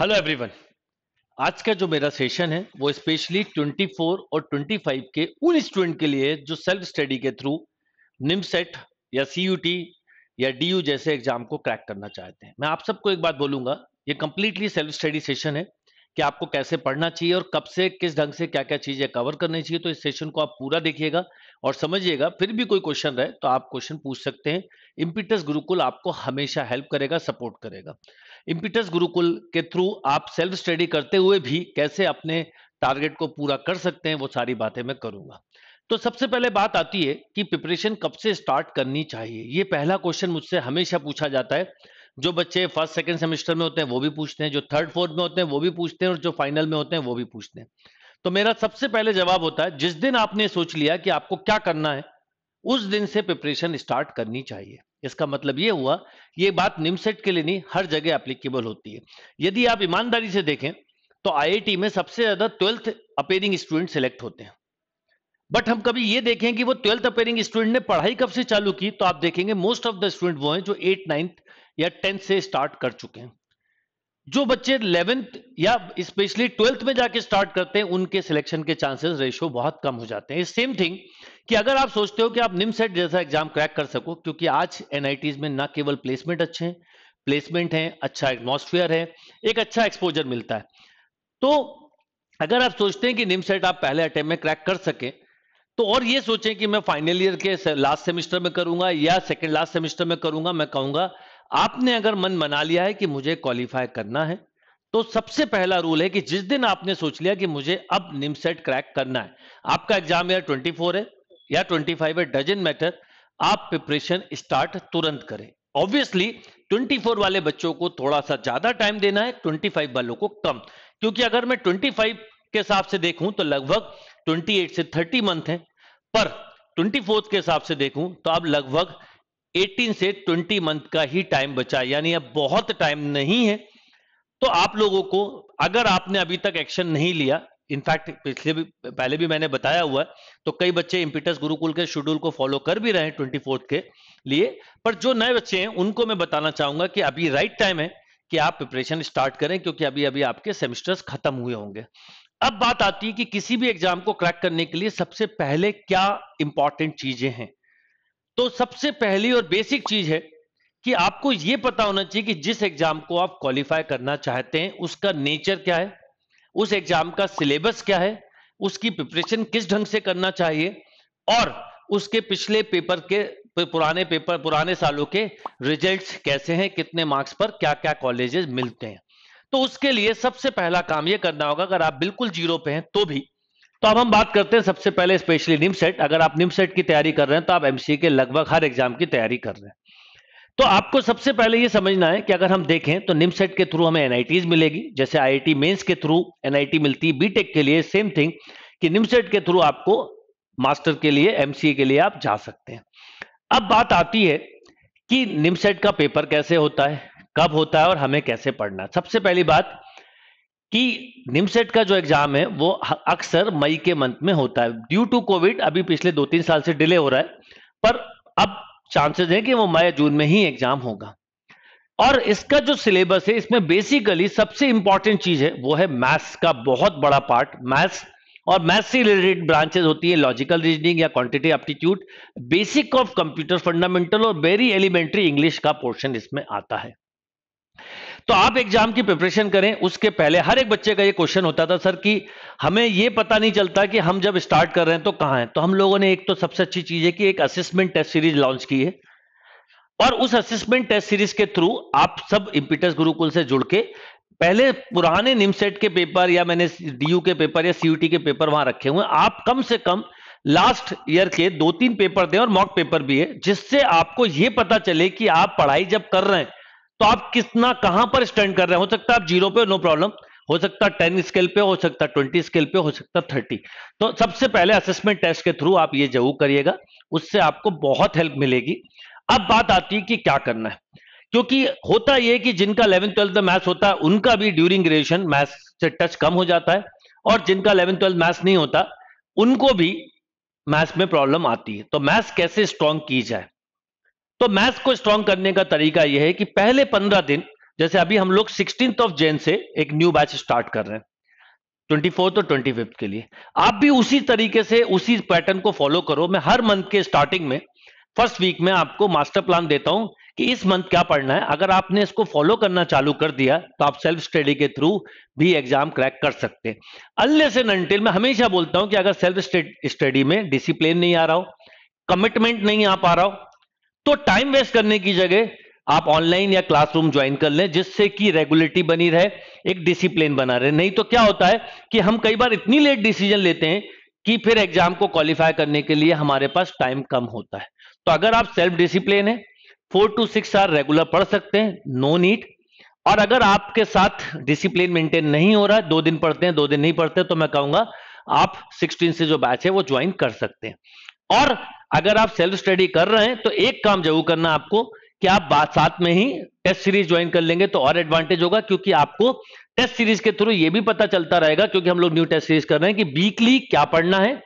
Hello everyone आज का जो मेरा सेशन है, वो स्पेशली 24 और 25 के उन स्टूडेंट के लिए जो सेल्फ स्टडी के थ्रू निमसेट या सी या डीयू जैसे एग्ज़ाम को क्रैक करना चाहते हैं। मैं आप सबको एक बात बोलूँगा, ये कंप्लीटली सेल्फ स्टडी सेशन है कि आपको कैसे पढ़ना चाहिए और कब से, किस ढंग से क्या क्या चीज़ें कवर करनी चाहिए तो इस सेशन को आप पूरा देखिएगा और समझिएगा। फिर भी कोई क्वेश्चन रहे तो आप क्वेश्चन पूछ सकते हैं। इम्पिटस गुरुकुल आपको हमेशा हेल्प करेगा सपोर्ट करेगा। इम्पिटस गुरुकुल के थ्रू आप सेल्फ स्टडी करते हुए भी कैसे अपने टारगेट को पूरा कर सकते हैं, वो सारी बातें मैं करूँगा। तो सबसे पहले बात आती है कि प्रिपरेशन कब से स्टार्ट करनी चाहिए। ये पहला क्वेश्चन मुझसे हमेशा पूछा जाता है। जो बच्चे फ़र्स्ट सेकंड सेमेस्टर में होते हैं, वो भी पूछते हैं। जो थर्ड फोर्थ में होते हैं, वो भी पूछते हैं। और जो फाइनल में होते हैं, वो भी पूछते हैं। तो मेरा सबसे पहले जवाब होता है, जिस दिन आपने सोच लिया कि आपको क्या करना है उस दिन से प्रिपरेशन स्टार्ट करनी चाहिए। इसका मतलब ये हुआ, ये बात निमसेट के लिए नहीं, हर जगह एप्लीकेबल होती है। यदि आप ईमानदारी से देखें तो आईआईटी में सबसे ज़्यादा ट्वेल्थ अपेयरिंग स्टूडेंट सिलेक्ट होते हैं। बट हम कभी ये देखें कि वो ट्वेल्थ अपेयरिंग स्टूडेंट ने पढ़ाई कब से चालू की तो आप देखेंगे मोस्ट ऑफ़ द स्टूडेंट वो हैं जो एट नाइन्थ या टेंथ से स्टार्ट कर चुके हैं। जो बच्चे इलेवेंथ या स्पेशली ट्वेल्थ में जाके स्टार्ट करते हैं, उनके सिलेक्शन के चांसेस रेशियो बहुत कम हो जाते हैं। सेम थिंग कि अगर आप सोचते हो कि आप निम सेट जैसा एग्ज़ाम क्रैक कर सको, क्योंकि आज एनआईटीज में ना केवल प्लेसमेंट अच्छे हैं, प्लेसमेंट है अच्छा एटमोस्फियर है, एक अच्छा एक्सपोजर मिलता है। तो अगर आप सोचते हैं कि निम सेट आप पहले अटेम्प में क्रैक कर सके तो और ये सोचें कि मैं फाइनल ईयर के लास्ट सेमेस्टर में करूँगा या सेकेंड लास्ट सेमेस्टर में करूँगा, मैं कहूँगा, आपने अगर मन बना लिया है कि मुझे क्वालिफाई करना है तो सबसे पहला रूल है कि जिस दिन आपने सोच लिया कि मुझे अब निमसेट क्रैक करना है, आपका एग्ज़ाम या 24 है या 25 है डजन मैटर आप प्रिपरेशन स्टार्ट तुरंत करें। ऑब्वियसली 24 वाले बच्चों को थोड़ा सा ज़्यादा टाइम देना है 25 वालों को कम। क्योंकि अगर मैं 25 के हिसाब से देखूँ तो लगभग 28 से 30 मंथ है। पर 24 के हिसाब से देखूँ तो अब लगभग 18 से 20 मंथ का ही टाइम बचा यानी अब बहुत टाइम नहीं है। तो आप लोगों को, अगर आपने अभी तक एक्शन नहीं लिया इनफैक्ट पिछले भी, पहले भी मैंने बताया हुआ है तो कई बच्चे इम्पिटस गुरुकुल के शेड्यूल को फॉलो कर भी रहे हैं ट्वेंटी के लिए, पर जो नए बच्चे हैं, उनको मैं बताना चाहूँगा कि अभी राइट टाइम है कि आप प्रिपरेशन स्टार्ट करें, क्योंकि अभी अभी आपके सेमेस्टर्स खत्म हुए होंगे। अब बात आती है कि किसी भी एग्ज़ाम को क्रैक करने के लिए सबसे पहले क्या इंपॉर्टेंट चीज़ें हैं? तो सबसे पहली और बेसिक चीज़ है कि आपको यह पता होना चाहिए कि जिस एग्ज़ाम को आप क्वालिफाई करना चाहते हैं, उसका नेचर क्या है? उस एग्ज़ाम का सिलेबस क्या है? उसकी प्रिपरेशन किस ढंग से करना चाहिए? और उसके पिछले पेपर के, पुराने पेपर पुराने सालों के रिजल्ट्स कैसे हैं? कितने मार्क्स पर क्या क्या कॉलेजेस मिलते हैं? तो उसके लिए सबसे पहला काम यह करना होगा, अगर आप बिल्कुल ज़ीरो पे हैं तो भी। तो अब हम बात करते हैं सबसे पहले स्पेशली निम सेट अगर आप निम सेट की तैयारी कर रहे हैं तो आप एमसीए के लगभग हर एग्ज़ाम की तैयारी कर रहे हैं। तो आपको सबसे पहले ये समझना है कि अगर हम देखें तो निमसेट के थ्रू हमें एनआईटीज मिलेगी। जैसे आईआईटी मेंस के थ्रू एनआईटी मिलती है बीटेक के लिए सेम थिंग कि निम सेट के थ्रू आपको मास्टर के लिए एमसीए के लिए आप जा सकते हैं। अब बात आती है कि निमसेट का पेपर कैसे होता है, कब होता है और हमें कैसे पढ़ना सबसे पहली बात कि निमसेट का जो एग्ज़ाम है, वो अक्सर मई के मंथ में होता है। ड्यू टू कोविड अभी पिछले दो तीन साल से डिले हो रहा है, पर अब चांसेस है कि वो मई, जून में ही एग्ज़ाम होगा। और इसका जो सिलेबस है, इसमें बेसिकली सबसे इंपॉर्टेंट चीज़ है, वो है मैथ्स का बहुत बड़ा पार्ट मैथ्स और मैथ्स से रिलेटेड ब्रांचेस होती है लॉजिकल रीजनिंग या quantity aptitude basic of computer fundamental और वेरी एलिमेंट्री इंग्लिश का पोर्शन इसमें आता है। तो आप एग्ज़ाम की प्रिपरेशन करें, उसके पहले हर एक बच्चे का ये क्वेश्चन होता था, सर, कि हमें ये पता नहीं चलता कि हम जब स्टार्ट कर रहे हैं तो कहाँ है? तो हम लोगों ने एक तो सबसे अच्छी चीज़ है कि एक असेसमेंट टेस्ट सीरीज़ लॉन्च की है। और उस असेसमेंट टेस्ट सीरीज़ के थ्रू आप सब इंपिटस गुरुकुल से जुड़ के, पहले पुराने निमसेट के पेपर या मैंने डीयू के पेपर या सीयूटी के पेपर वहाँ रखे हुए आप कम से कम लास्ट ईयर के दो तीन पेपर दें और मॉक पेपर भी है, जिससे आपको यह पता चले कि आप पढ़ाई जब कर रहे हैं तो आप कितना, कहाँ पर स्टैंड कर रहे हैं? हो सकता है आप ज़ीरो पे नो प्रॉब्लम हो सकता है टेन स्केल पे हो सकता है ट्वेंटी स्केल पे हो सकता है थर्टी तो सबसे पहले असेसमेंट टेस्ट के थ्रू आप ये ज़रूर करिएगा, उससे आपको बहुत हेल्प मिलेगी. अब बात आती है कि क्या करना है. क्योंकि होता यह कि जिनका इलेवन ट्वेल्थ में मैथ्स होता है, उनका भी ड्यूरिंग ग्रेजुएशन मैथ्स से टच कम हो जाता है और जिनका इलेवन ट्वेल्थ मैथ्स नहीं होता, उनको भी मैथ्स में प्रॉब्लम आती है. तो मैथ्स कैसे स्ट्रॉन्ग की जाए? तो मैथ्स को स्ट्रॉन्ग करने का तरीका यह है कि पहले पंद्रह दिन, जैसे अभी हम लोग सिक्सटीन ऑफ़ जैन से एक न्यू बैच स्टार्ट कर रहे हैं ट्वेंटी फोर्थ और ट्वेंटी फिफ्थ के लिए। आप भी उसी तरीके से, उसी पैटर्न को फॉलो करो। मैं हर मंथ के स्टार्टिंग में फ़र्स्ट वीक में आपको मास्टर प्लान देता हूँ कि इस मंथ क्या पढ़ना है। अगर आपने इसको फॉलो करना चालू कर दिया तो आप सेल्फ स्टडी के थ्रू भी एग्ज़ाम क्रैक कर सकते हैं। अल्ले से नंटिल मैं हमेशा बोलता हूँ कि अगर सेल्फ स्टडी में डिसिप्लिन नहीं आ रहा हो कमिटमेंट नहीं आ पा रहा हो तो टाइम वेस्ट करने की जगह आप ऑनलाइन या क्लासरूम ज्वाइन कर लें, जिससे कि रेगुलेटरी बनी रहे, एक डिसिप्लिन बना रहे। नहीं तो क्या होता है कि हम कई बार इतनी लेट डिसीज़न लेते हैं कि फिर एग्ज़ाम को क्वालिफाई करने के लिए हमारे पास टाइम कम होता है। तो अगर आप सेल्फ डिसिप्लिन है four to six hour regular पढ़ सकते हैं नो नीड और अगर आपके साथ डिसिप्लिन मेंटेन नहीं हो रहा है दो दिन पढ़ते हैं, दो दिन नहीं पढ़ते तो मैं कहूँगा आप 16 से जो बैच है, वो ज्वाइन कर सकते हैं। और अगर आप सेल्फ स्टडी कर रहे हैं तो एक काम ज़रूर करना आपको कि आप बात साथ में ही टेस्ट सीरीज़ ज्वाइन कर लेंगे तो और एडवांटेज होगा, क्योंकि आपको टेस्ट सीरीज़ के थ्रू ये भी पता चलता रहेगा, क्योंकि हम लोग न्यू टेस्ट सीरीज़ कर रहे हैं कि वीकली क्या पढ़ना है,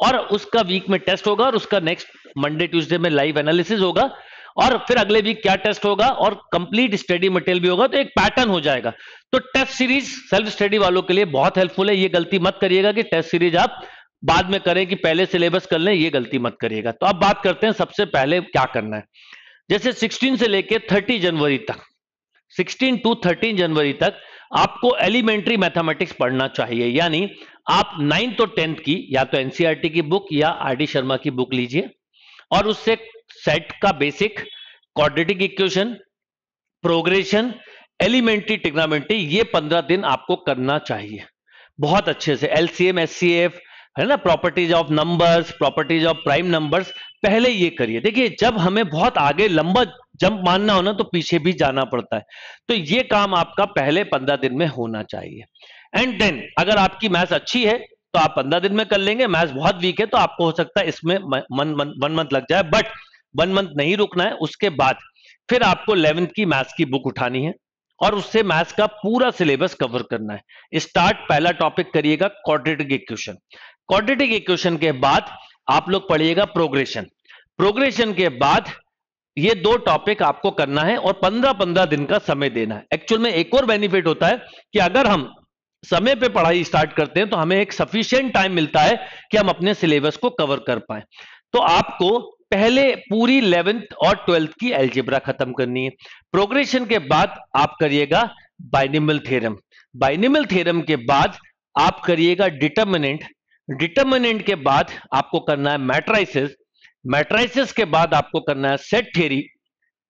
और उसका वीक में टेस्ट होगा, और उसका नेक्स्ट मंडे ट्यूसडे में लाइव एनालिसिस होगा, और फिर अगले वीक क्या टेस्ट होगा, और कंप्लीट स्टडी मटेरियल भी होगा तो एक पैटर्न हो जाएगा। तो टेस्ट सीरीज़ सेल्फ स्टडी वालों के लिए बहुत हेल्पफुल है, ये गलती मत करिएगा कि टेस्ट सीरीज़ आप बाद में करें कि पहले सिलेबस कर लें, ये गलती मत करिएगा। तो अब बात करते हैं सबसे पहले क्या करना है। जैसे 16 से लेके 30 जनवरी तक 16 टू 13 जनवरी तक आपको एलिमेंट्री मैथमेटिक्स पढ़ना चाहिए। यानी आप नाइन्थ और टेंथ की, या तो एनसीईआरटी की बुक या आर डी शर्मा की बुक लीजिए और उससे सेट का basic quadratic equation progression elementary trigonometry ये पंद्रह दिन आपको करना चाहिए। बहुत अच्छे से एलसीएम एससीएफ है ना? Properties of numbers properties of prime numbers पहले ये करिए। देखिए, जब हमें बहुत आगे लंबा जंप मानना हो ना तो पीछे भी जाना पड़ता है। तो ये काम आपका पहले पंद्रह दिन में होना चाहिए। एंड देन अगर आपकी मैथ्स अच्छी है तो आप पंद्रह दिन में कर लेंगे। मैथ्स बहुत वीक है तो आपको हो सकता है इसमें मन वन मंथ लग जाए। बट वन मंथ नहीं रुकना है, उसके बाद फिर आपको इलेवेंथ की मैथ्स की बुक उठानी है। और उससे मैथ्स का पूरा सिलेबस कवर करना है। स्टार्ट पहला टॉपिक करिएगा क्वाड्रेटिक इक्वेशन क्वाड्रेटिक इक्वेशन के बाद आप लोग पढ़िएगा प्रोग्रेशन प्रोग्रेशन के बाद ये दो टॉपिक आपको करना है और पंद्रह पंद्रह दिन का समय देना है। एक्चुअल में एक और बेनिफिट होता है कि अगर हम समय पे पढ़ाई स्टार्ट करते हैं तो हमें एक सफिशियंट टाइम मिलता है कि हम अपने सिलेबस को कवर कर पाए। तो आपको पहले पूरी इलेवेंथ और ट्वेल्थ की एल्जेब्रा खत्म करनी है। प्रोग्रेशन के बाद आप करिएगा बाइनिमल थ्योरम बाइनिमल थ्योरम के बाद आप करिएगा डिटर्मिनेंट डिटर्मिनेंट के बाद आपको करना है मैट्राइसिस मैट्राइसिस के बाद आपको करना है सेट थ्योरी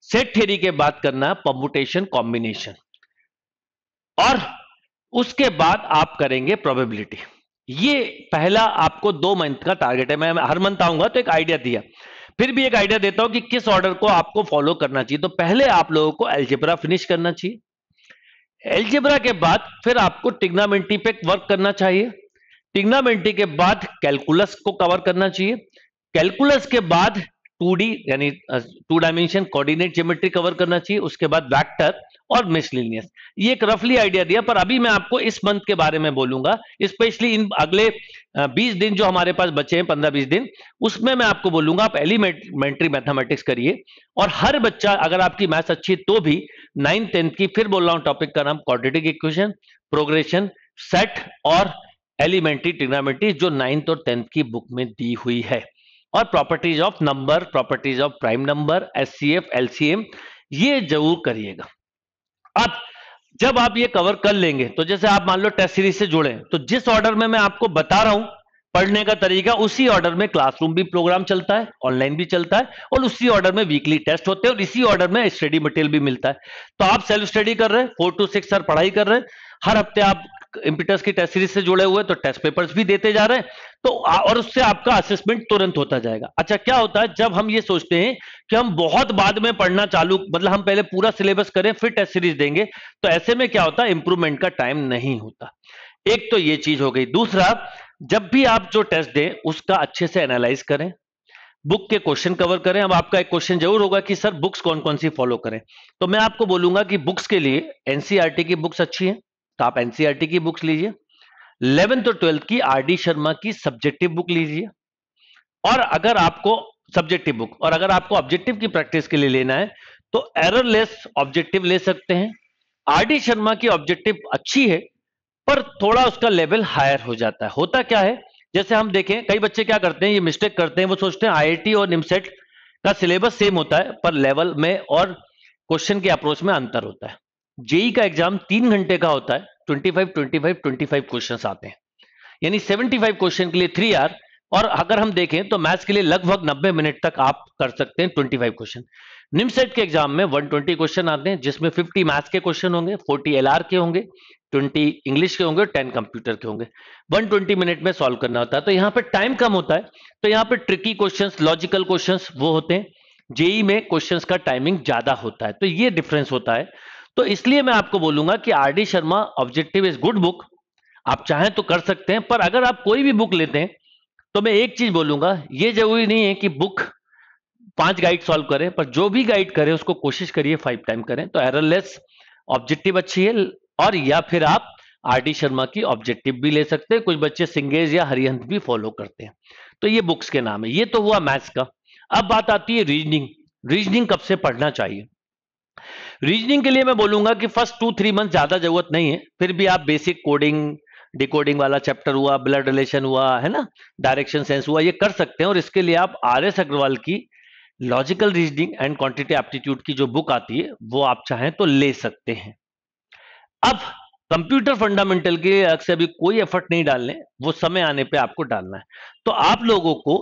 सेट थ्योरी के बाद करना है पम्पुटेशन कॉम्बिनेशन और उसके बाद आप करेंगे प्रोबेबिलिटी ये पहला आपको दो मंथ का टारगेट है। मैं हर मंथ आऊँगा तो एक आइडिया दिया। फिर भी एक आइडिया देता हूँ कि किस ऑर्डर को आपको फॉलो करना चाहिए। तो पहले आप लोगों को एल्जेब्रा फिनिश करना चाहिए। एल्जेब्रा के बाद फिर आपको टिग्नामेंट्री पे वर्क करना चाहिए। टिग्नामेंट्री के बाद कैलकुलस को कवर करना चाहिए। कैलकुलस के बाद टू डी, यानी two dimension coordinate geometry cover करना चाहिए, उसके बाद वेक्टर और मिसलिनियस। ये एक रफली आइडिया दिया, पर अभी मैं आपको इस मंथ के बारे में बोलूँगा। स्पेशली इन अगले 20 दिन जो हमारे पास बचे हैं 15-20 दिन, उसमें मैं आपको बोलूँगा, आप एलिमेंट्री मैथमेटिक्स करिए। और हर बच्चा अगर आपकी मैथ्स अच्छी तो भी नाइन्थ, टेंथ की फिर बोल रहा हूँ टॉपिक का नाम क्वाड्रेटिक इक्वेशन प्रोग्रेशन सेट और एलिमेंट्री टिग्नामेट्री जो नाइन्थ और टेंथ की बुक में दी हुई है। और properties of number properties of prime number S C F LCM ये ज़रूर करिएगा। अब, जब आप ये कवर कर लेंगे तो जैसे आप मान लो टेस्ट सीरीज़ से जुड़े तो जिस ऑर्डर में मैं आपको बता रहा हूँ, पढ़ने का तरीका, उसी ऑर्डर में क्लासरूम भी प्रोग्राम चलता है ऑनलाइन भी चलता है, और उसी ऑर्डर में वीकली टेस्ट होते हैं, और इसी ऑर्डर में स्टडी मटेरियल भी मिलता है। तो आप सेल्फ स्टडी कर रहे हैं फोर टू सिक्स सर पढ़ाई कर रहे हैं, हर हफ़्ते आप इम्पिटस की टेस्ट सीरीज़ से जुड़े हुए तो टेस्ट पेपर्स भी देते जा रहे हैं तो और उससे आपका असेसमेंट तुरंत होता जाएगा। अच्छा क्या होता है, जब हम ये सोचते हैं कि हम बहुत बाद में पढ़ना चालू मतलब हम पहले पूरा सिलेबस करें, फिर टेस्ट सीरीज़ देंगे तो ऐसे में क्या होता है इंप्रूवमेंट का टाइम नहीं होता। एक तो ये चीज़ हो गई। दूसरा, जब भी आप जो टेस्ट दें, उसका अच्छे से एनालाइज करें। बुक के क्वेश्चन कवर करें। अब आपका एक क्वेश्चन ज़रूर होगा कि, सर बुक्स कौन कौन सी फॉलो करें? तो मैं आपको बोलूँगा कि बुक्स के लिए एनसीईआरटी की बुक्स अच्छी हैं। तो आप एनसीईआरटी की बुक्स लीजिए। इलेवेंथ और ट्वेल्थ की आर डी शर्मा की सब्जेक्टिव बुक लीजिए। और अगर आपको सब्जेक्टिव बुक और अगर आपको ऑब्जेक्टिव की प्रैक्टिस के लिए लेना है तो एररलेस ऑब्जेक्टिव ले सकते हैं। आर डी शर्मा की ऑब्जेक्टिव अच्छी है, पर थोड़ा उसका लेवल हायर हो जाता है। होता क्या है? जैसे हम देखें, कई बच्चे क्या करते हैं, ये मिस्टेक करते हैं, वो सोचते हैं आईआईटी और निमसेट का सिलेबस सेम होता है, पर लेवल में और क्वेश्चन के अप्रोच में अंतर होता है। जेई का एग्ज़ाम तीन घंटे का होता है 25 25 25 क्वेश्चंस आते हैं। यानी 75 क्वेश्चन के लिए थ्री आर और अगर हम देखें तो मैथ्स के लिए लगभग 90 मिनट तक आप कर सकते हैं 25 क्वेश्चन निमसेट के एग्ज़ाम में 120 क्वेश्चन आते हैं, जिसमें 50 मैथ्स के क्वेश्चन होंगे 40 एलआर के होंगे 20 इंग्लिश के होंगे 10 कंप्यूटर के होंगे। 120 मिनट में सॉल्व करना होता है। तो यहाँ पे टाइम कम होता है तो यहाँ पे ट्रिकी क्वेश्चंस लॉजिकल क्वेश्चंस वो होते हैं। जेई में क्वेश्चंस का टाइमिंग ज़्यादा होता है। तो ये डिफरेंस होता है। तो इसलिए मैं आपको बोलूँगा कि R D Sharma objective is good book. आप चाहें तो कर सकते हैं, पर अगर आप कोई भी बुक लेते हैं तो मैं एक चीज़ बोलूँगा, ये ज़रूरी नहीं है कि बुक पाँच गाइड सॉल्व करें, पर जो भी गाइड करें, उसको कोशिश करिए, फाइव टाइम करें तो एररलेस ऑब्जेक्टिव अच्छी है, और या फिर आप आर डी शर्मा की ऑब्जेक्टिव भी ले सकते हैं, कुछ बच्चे सिंगेज या हरिहंत भी फॉलो करते हैं। तो ये बुक्स के नाम है। ये तो हुआ मैथ्स का। अब बात आती है रीजनिंग। रीजनिंग कब से पढ़ना चाहिए? रीजनिंग के लिए मैं बोलूँगा कि फ़र्स्ट टू थ्री मंथ ज़्यादा ज़रूरत नहीं है, फिर भी आप बेसिक कोडिंग डिकोडिंग वाला चैप्टर हुआ ब्लड रिलेशन हुआ, है ना? डायरेक्शन सेंस हुआ, ये कर सकते हैं और इसके लिए आप आर एस अग्रवाल की logical reasoning and quantity aptitude की जो बुक आती है, वो आप चाहें तो ले सकते हैं। अब कंप्यूटर फंडामेंटल के से अभी कोई एफर्ट नहीं डालने, वो समय आने पे आपको डालना है। तो आप लोगों को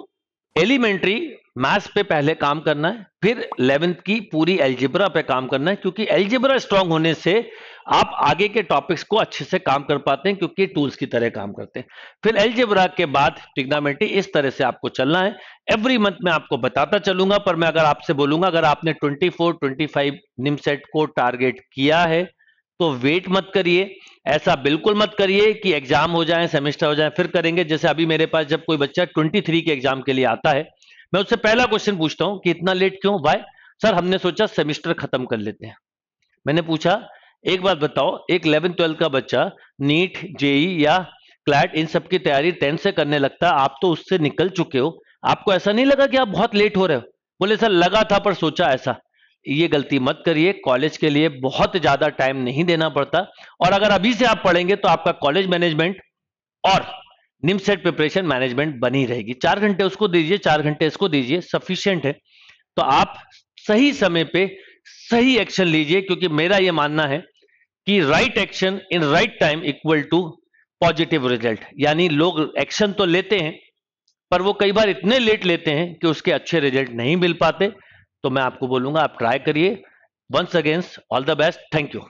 एलिमेंट्री मैथ्स पे पहले काम करना है, फिर इलेवेंथ की पूरी एल्जिब्रा पे काम करना है, क्योंकि एल्जिब्रा स्ट्रांग होने से आप आगे के टॉपिक्स को अच्छे से काम कर पाते हैं, क्योंकि टूल्स की तरह काम करते हैं। फिर एल्जिब्रा के बाद टिग्नामेट्री इस तरह से आपको चलना है। एवरी मंथ में आपको बताता चलूँगा, पर मैं अगर आपसे बोलूँगा, अगर आपने 24 25 निमसेट को टारगेट किया है तो वेट मत करिए। ऐसा बिल्कुल मत करिए कि एग्ज़ाम हो जाए, सेमेस्टर हो जाए, फिर करेंगे। जैसे अभी मेरे पास जब कोई बच्चा 23 के एग्ज़ाम के लिए आता है, मैं उससे पहला क्वेश्चन पूछता हूँ कि इतना लेट क्यों? भाई सर, हमने सोचा सेमेस्टर खत्म कर लेते हैं। मैंने पूछा, एक बात बताओ, एक इलेवन ट्वेल्थ का बच्चा नीट, जेई या क्लैट इन सब की तैयारी टेंथ से करने लगता है आप तो उससे निकल चुके हो। आपको ऐसा नहीं लगा कि आप बहुत लेट हो रहे हो? बोले, सर, लगा था पर सोचा ऐसा। ये गलती मत करिए। कॉलेज के लिए बहुत ज़्यादा टाइम नहीं देना पड़ता। और अगर अभी से आप पढ़ेंगे तो आपका कॉलेज मैनेजमेंट और निमसेट प्रिपरेशन मैनेजमेंट बनी रहेगी। चार घंटे उसको दीजिए, चार घंटे इसको दीजिए सफिशियंट है। तो आप सही समय पे सही एक्शन लीजिए, क्योंकि मेरा यह मानना है कि right action in right time equal to positive result यानी लोग एक्शन तो लेते हैं, पर वो कई बार इतने लेट लेते हैं कि उसके अच्छे रिज़ल्ट नहीं मिल पाते। तो मैं आपको बोलूँगा आप ट्राई करिए। Once again all the best thank you